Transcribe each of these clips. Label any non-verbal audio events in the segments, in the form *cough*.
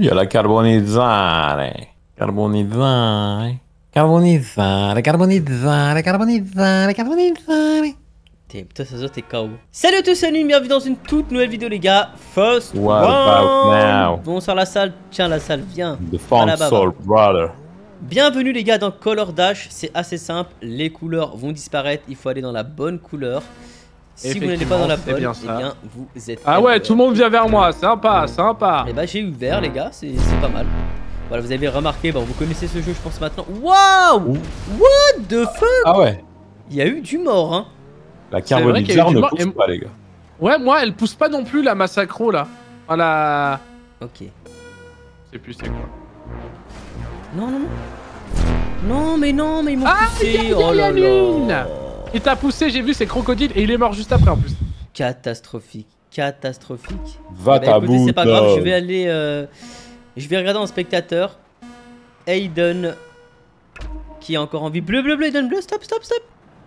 Il y a la carbonizzare. Carbonizzare. Carbonizzare, carbonizzare, carbonizzare, carbonizzare. T'es, putain, ça t'es KO. Salut à tous, salut, bienvenue dans une toute nouvelle vidéo, les gars. First What about now? round. Bonsoir la salle. Tiens, la salle, viens. The fun soul brother. Bienvenue, les gars, dans Color Dash. C'est assez simple. Les couleurs vont disparaître. Il faut aller dans la bonne couleur. Si vous n'allez pas dans la bonne, c'est eh bien bien, vous êtes. Ah ouais, tout le monde vient vers moi, sympa, sympa. Et bah, j'ai eu vert, les gars. C'est c'est pas mal. Voilà, vous avez remarqué, bon, vous connaissez ce jeu, je pense maintenant. Waouh! What the fuck? Ah ouais. Il y a eu du mort, hein. La du ne pousse pas, les gars. Ouais, moi, elle pousse pas non plus la massacro là. Voilà. Ok. Je sais plus c'est quoi. Non, non, non. Non, mais non, mais ils m'ont Ah, poussé. y a- y a- oh y là a Lune. Il t'a poussé, j'ai vu, c'est crocodile et il est mort juste après en plus. Catastrophique. Catastrophique. Va ta écoutez, c'est pas grave, je vais aller. euh, Je vais regarder en spectateur. Aiden. Qui a encore envie. Bleu, bleu, bleu, Aiden bleu, stop, stop, stop.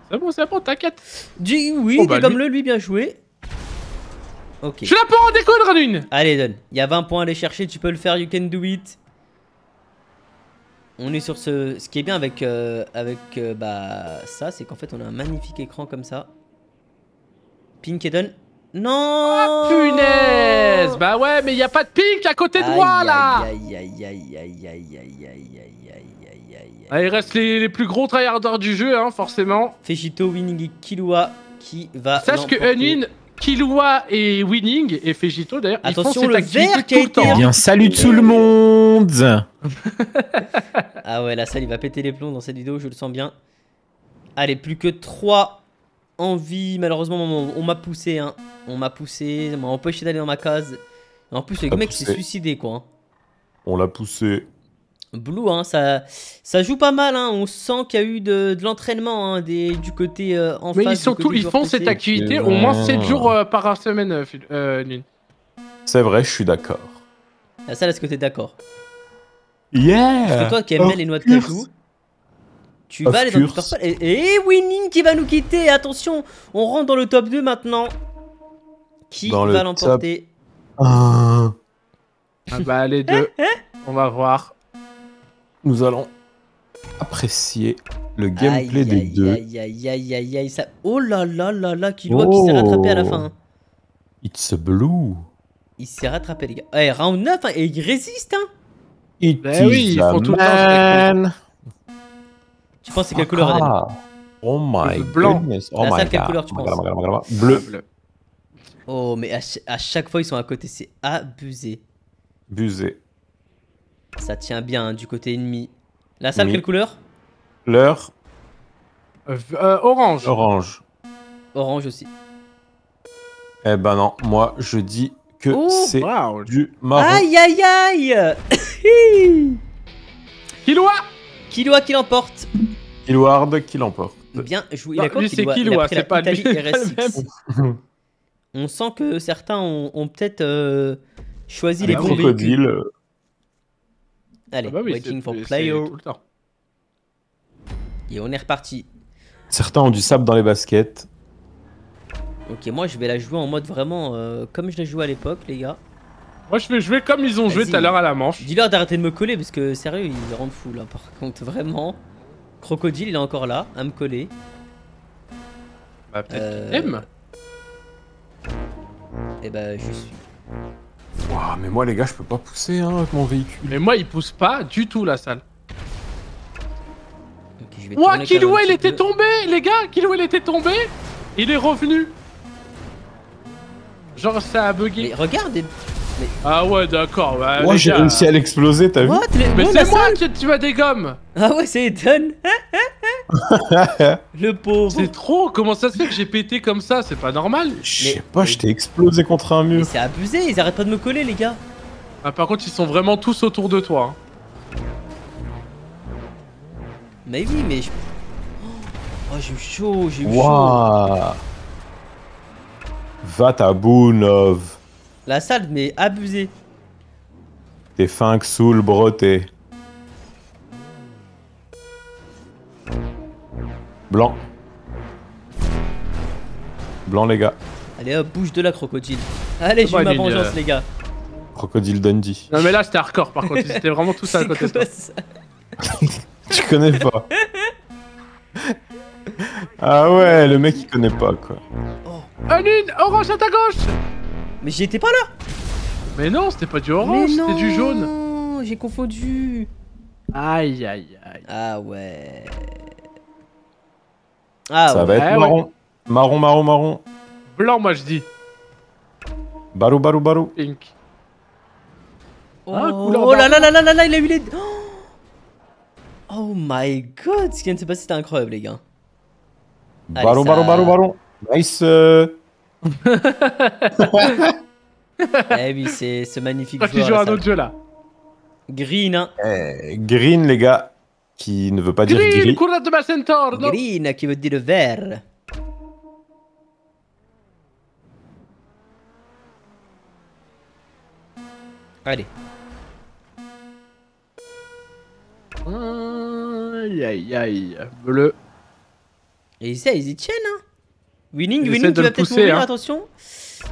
C'est bon, c'est bon, t'inquiète. Oui, Oh, bah, comme lui- le lui, bien joué. Ok. Je suis là pour en découdre. Allez, Aiden, il y a 20 points à aller chercher, tu peux le faire, you can do it. On est sur ce. Ce qui est bien avec, euh, avec euh, bah, ça, c'est qu'en fait, on a un magnifique écran comme ça. Pink Eden. Non Punaise Bah ouais, mais y a pas de pink à côté de moi Aïe, là Aïe, aïe, aïe, aïe, aïe, aïe, aïe, aïe, aïe, aïe, aïe, aïe. Ah, Il reste les, les plus gros tryharders du jeu, hein, forcément. Fejito, Winning et Killua qui va. Sache que. Unwin, Killua et Winning, et Fejito d'ailleurs, ils font Attention, cette le vert qui a été Bien, salut tout le monde. *laughs* Ah ouais, la salle, il va péter les plombs dans cette vidéo, je le sens bien. Allez, plus que 3 en vie. Malheureusement, on, on m'a poussé, hein. On m'a poussé, on m'a empêché d'aller dans ma case. En plus, le mec s'est suicidé, quoi. hein. On l'a poussé. Blue, hein, ça, ça joue pas mal, hein. On sent qu'il y a eu de, de l'entraînement, hein, des, du côté euh, en Mais face. ils, sont tous- ils font PC. cette activité C'est au moins vrai. 7 jours euh, par semaine, euh, euh, Lune. C'est vrai, je suis d'accord. La salle, est-ce que t'es d'accord? Yeah. Parce que toi qui aimes bien les noix de cajou, tu Of vas aller dans le. Et, et Winning qui va nous quitter. Attention, on rentre dans le top 2 maintenant. Qui Dans va l'emporter? Ah, Ah bah les deux, on va voir. Nous allons apprécier le gameplay Aïe, des aïe, deux. Aïe, aïe, aïe, aïe, aïe, ça... Oh là là là là, Killua qui s'est Oh. rattrapé à la fin. hein. It's a blue. Il s'est rattrapé, les gars. Eh, round 9, hein, et il résiste, hein. It Ben oui, ils font tout le temps. Tu penses c'est quelle couleur, Ah. Oh my blanc. goodness. Oh La my salle, quelle god. couleur tu Oh penses oh oh. Bleu. Bleu. Oh, mais à, ch- à chaque fois, ils sont à côté, c'est abusé. Busé. Ça tient bien hein, du côté ennemi. La salle, Oui. quelle couleur? L'heure Euh, euh, orange. orange. Orange aussi. Eh ben non, moi je dis que Oh, c'est du marron. Aïe, aïe, aïe *coughs* Killua Killua qui l'emporte. Killward qui l'emporte. Bien joué. Non, Il a quoi c'est Killua Il a Killua, pris c'est la pas lui, Italie c'est pas le RS6. On sent que certains ont, ont peut-être euh, choisi les Les bons véhicules. Euh, Allez, Ah bah oui, waiting for player. tout le temps. Et on est reparti. Certains ont du sable dans les baskets. Ok, moi je vais la jouer en mode vraiment euh, comme je la jouais à l'époque, les gars. Moi je vais jouer comme ils ont joué tout à l'heure à la manche. Dis-leur d'arrêter de me coller parce que sérieux, ils rendent fou là. Par contre, *laughs* vraiment. Crocodile, il est encore là, à me coller. Bah peut-être Euh, qu'il aime. Et bah, je suis. Ouah, mais moi les gars, je peux pas pousser hein, avec mon véhicule. Mais moi il pousse pas du tout la salle. Ok, je vais Ouah, il était peu. tombé les gars Killua il était tombé Il est revenu Genre ça a bugué. Mais regarde, Ah ouais d'accord. bah, Moi j'ai réussi à l'exploser, t'as vu What les- Mais c'est moi qui tu as des gommes Ah ouais, c'est *laughs* Eden Le pauvre C'est trop Comment ça se fait que j'ai pété comme ça? C'est pas normal Je Mais- sais pas, je t'ai explosé contre un Mais mur. c'est abusé, ils arrêtent pas de me coller, les gars ah, Par contre ils sont vraiment tous autour de toi. hein. Mais oui, mais je... Oh, j'ai eu chaud, j'ai eu chaud Waouh Va ta. La salle, mais abusé T'es fin sous le breté. Blanc. Blanc les gars. Allez hop, bouge de la crocodile Allez, j'ai eu ma une, vengeance, euh, les gars Crocodile Dundee. Non, mais là, c'était hardcore par contre. Ils étaient vraiment tous à *laughs* C'est côté de toi. quoi ça *laughs* Tu connais pas. *laughs* ah ouais, le mec il connaît pas quoi. Oh. Aline, orange à ta gauche Mais j'y étais pas là Mais non, c'était pas du orange, c'était du jaune. non, J'ai confondu. Aïe, aïe, aïe. Ah ouais. Ah Ça ouais. va être ouais. marron. Marron, marron, marron. Blanc, moi je dis. Barou, barou, barou. Pink. Oh, Ah, couleur oh là là là là là là, il a eu les. Oh, Oh my god, ce qui vient de se passer, c'était incroyable, les gars. Allez, Barou, ça- barou, barou, barou. Nice. euh. *laughs* eh oui, c'est ce magnifique joueur. joues là, à un autre jeu là. Green, hein. Eh, green, les gars. Qui ne veut pas dire Green, gris. courant de ma centaure, non Green qui veut dire vert. Allez. Aïe, aïe, aïe. Bleu. Et ça, ils y tiennent, hein. Winning, Il winning qui va le peut-être pousser, mourir, hein. attention.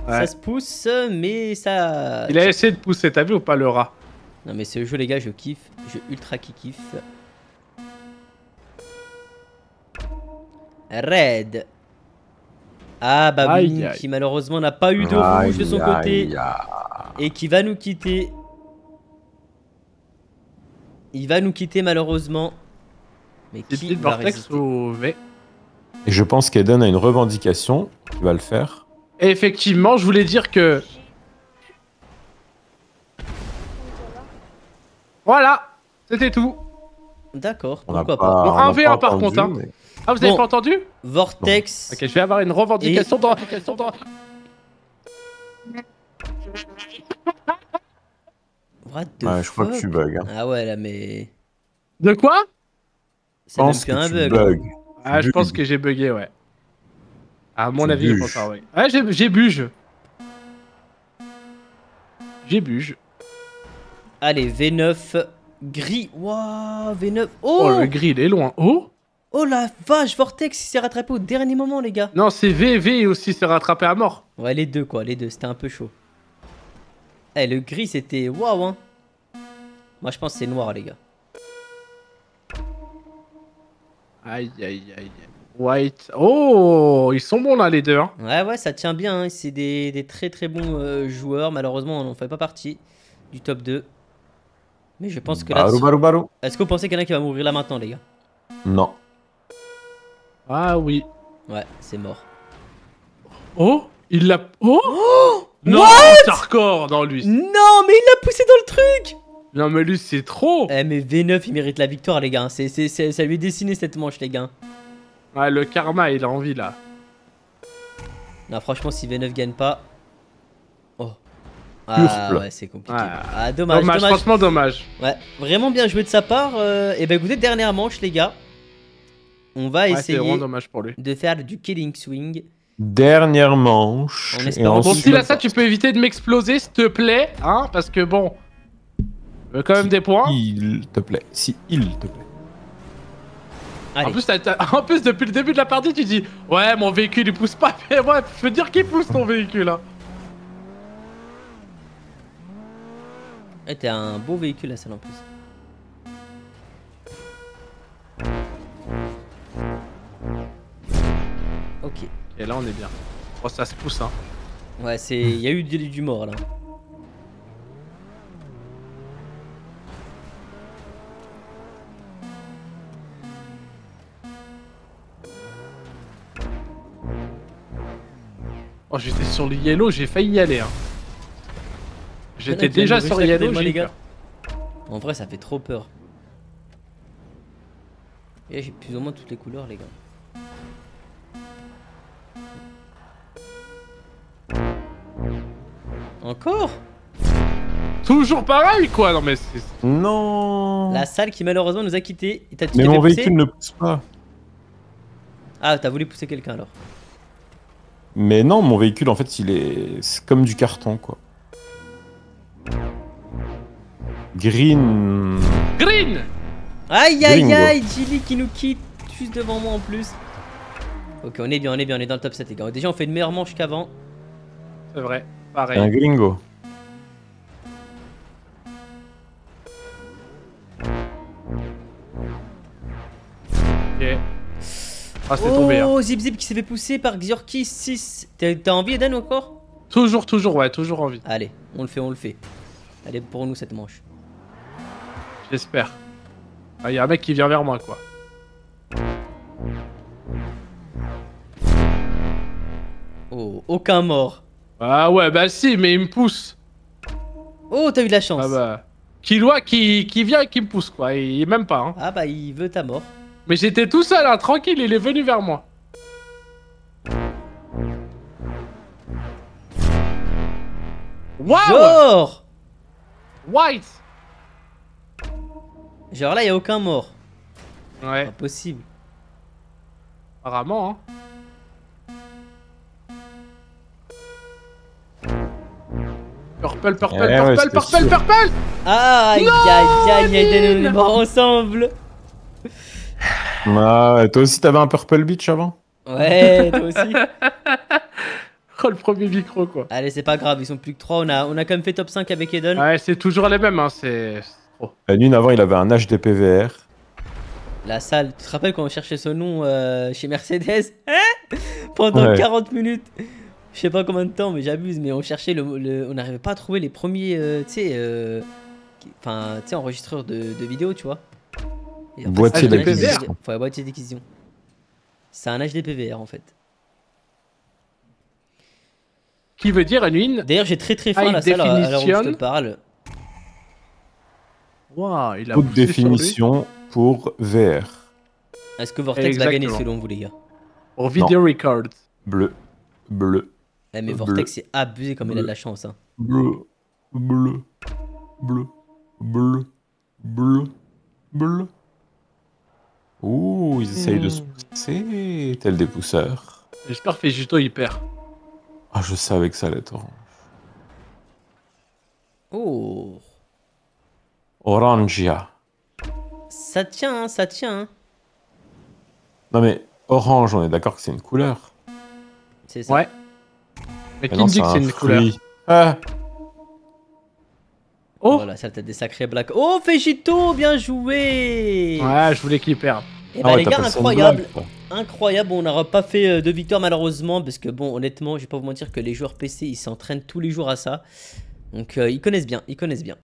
Ça se pousse, mais ça. Il a essayé de pousser, t'as vu ou pas le rat? Non, mais ce jeu, les gars, je kiffe. Je ultra qui kiffe. Red. Ah, bah Aïe, Winning aïe. qui malheureusement n'a pas eu de rouge de son côté. aïe, aïe. et qui va nous quitter. Il va nous quitter malheureusement. Mais qui va vortex résister? au V? Et je pense qu'Eden a une revendication. Il va le faire. Effectivement, je voulais dire que. Voilà, c'était tout. D'accord, pourquoi pas. pas. Un n'a V1 pas par entendu, contre, hein. mais- Ah, vous avez Bon. pas entendu Vortex. Ok, je vais avoir une revendication dans. revendication dans- What the Ouais, je crois que tu bugs. hein. Ah ouais, là, mais. De quoi Je C'est même pense plus un que tu bug. Ah, je pense que j'ai bugué, ouais. À mon avis, je pense ça, ouais. Ouais, j'ai- j'ai buge. J'ai buge. Allez, V9. Gris. Waouh, V9. Oh, Oh le gris, il est loin. Oh Oh la vache, Vortex, il s'est rattrapé au dernier moment, les gars. Non, c'est V, V aussi s'est rattrapé à mort. Ouais, les deux, quoi, les deux, c'était un peu chaud. Eh, le gris, c'était waouh, hein. Moi, je pense que c'est noir, les gars. Aïe, aïe, aïe. White. Oh, ils sont bons là, les deux. Hein. Ouais, ouais, ça tient bien. hein. C'est des, des très très bons euh, joueurs. Malheureusement, on n'en fait pas partie du top 2. Mais je pense que là. Barou, barou, barou. Est-ce que vous pensez qu'il y en a qui va mourir là maintenant, les gars? Non. Ah oui. Ouais, c'est mort. Oh, il l'a. Oh, Non, What? C'est hardcore dans lui. Non, mais il l'a poussé dans le truc Non, mais lui, c'est trop. Eh, mais V9, il mérite la victoire, les gars. C'est, c'est, c'est- ça lui est dessiné cette manche, les gars. Ouais, le karma, il a envie là. Non, franchement, si V9 gagne pas. Oh. Ah, ouais, c'est compliqué. Ouais. Ah, dommage, dommage, dommage. franchement dommage. Ouais, vraiment bien joué de sa part. et ben écoutez, dernière manche, les gars. On va Ouais, essayer vraiment dommage pour lui. de faire du killing swing. Dernière manche. Et Bon, si là, ça, tu peux éviter de m'exploser, s'il te plaît, hein, parce que bon. Je veux quand même des points. Il te plaît. Si il te plaît. En plus, *laughs* en depuis le début de la partie, tu dis Ouais, mon véhicule il pousse pas. *laughs* Mais ouais, je veux dire qu'il pousse ton véhicule. Hein. Eh, t'as un beau véhicule, la salle en plus. Ok. Et là, on est bien. Oh, ça se pousse, hein. Ouais, c'est. Il y a eu du, du mort là. Oh, j'étais sur le yellow, j'ai failli y aller. Hein. J'étais déjà sur mourir, yellow, moi, les gars. peur. En vrai, ça fait trop peur. Et j'ai plus ou moins toutes les couleurs, les gars. Encore? Toujours pareil, quoi. Non, mais c'est. Non. La salle qui malheureusement nous a quittés. Mais mon véhicule ne pousse pas. Ah, t'as voulu pousser quelqu'un alors. Mais non, mon véhicule, en fait, il est, c'est comme du carton, quoi. Green. Green Aïe aïe aïe, Gilly qui nous quitte juste devant moi en plus. Ok, on est bien, on est bien, on est dans le top 7 les gars. Déjà on fait une meilleure manche qu'avant. C'est vrai, Un pareil. gringo. Ah, c'est tombé. hein. Oh, Zip Zip qui s'est fait pousser par Xiorki 6. T'as envie, Eden, encore? Toujours, toujours, ouais, toujours envie. Allez, on le fait, on le fait. Allez, pour nous cette manche. J'espère. Ah, y a un mec qui vient vers moi, quoi. Oh, aucun mort. Ah ouais, bah si, mais il me pousse. Oh, t'as eu de la chance. Ah bah. Killua qui, qui vient et qui me pousse, quoi. Il est même pas, hein. Ah bah, il veut ta mort. Mais j'étais tout seul, hein, tranquille, il est venu vers moi. Wow Genre White Genre là, y a aucun mort. Ouais, Impossible. apparemment, hein. Purple, purple, Eh ouais, purple, c'était purple, sûr. purple Ah, aïe, aïe, aïe, morts ensemble. Ah, toi aussi, t'avais un Purple Beach avant? Ouais, toi aussi. *laughs* Oh, le premier micro, quoi. Allez, c'est pas grave, ils sont plus que 3. On a, on a quand même fait top 5 avec Eden. Ouais, c'est toujours les mêmes, hein, c'est... trop. La lune avant, il avait un HDPVR. La salle, tu te rappelles quand on cherchait son nom euh, chez Mercedes? Hein? Pendant Ouais. 40 minutes. Je sais pas combien de temps, mais j'abuse, mais on cherchait le. le- on n'arrivait pas à trouver les premiers, euh, tu sais, euh, enfin, tu sais, enregistreurs de, de vidéos, tu vois. En Boîtier c'est un d'acquisition. Boîtier. C'est un HDPVR en fait. Qui veut dire une D'ailleurs, j'ai très très faim High la salle à à l'heure où je te parle. Waouh, il a lui. définition pour VR. Est-ce que Vortex va gagner selon vous, les gars? Pour video record. Bleu, bleu, Eh, mais Bleu. Vortex, c'est abusé comme il a de la chance. Hein. bleu, bleu, bleu, bleu, bleu, bleu. Ouh, ils essayent de se pousser, tel des pousseurs. J'espère que Fujito il perd. Ah, je savais que ça allait être orange. Oh, Orangia. ça tient, hein, ça tient. hein. Non mais, orange, on est d'accord que c'est une couleur. C'est ça. Ouais. Mais qui me dit que c'est une couleur. Ah, Oh Voilà, ça t'a des sacrés blacks. Oh, Végito, bien joué Ouais, je voulais qu'il perde. Et Ah bah, ouais, les gars, incroyable. blague. Incroyable, on n'aura pas fait euh, de victoire malheureusement parce que bon honnêtement je vais pas vous mentir que les joueurs PC ils s'entraînent tous les jours à ça donc euh, ils connaissent bien, ils connaissent bien